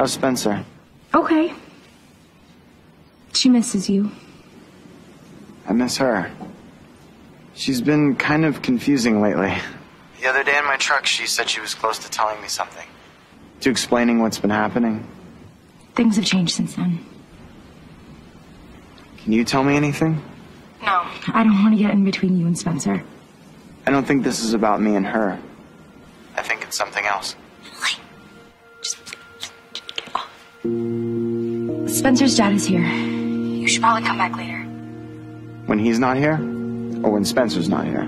How's Spencer? Okay. She misses you. I miss her. She's been kind of confusing lately. The other day in my truck, she said she was close to telling me something. To explaining what's been happening. Things have changed since then. Can you tell me anything? No. I don't want to get in between you and Spencer. I don't think this is about me and her. I think it's something else. Just get off. Spencer's dad is here. You should probably come back later. When he's not here? Or when Spencer's not here?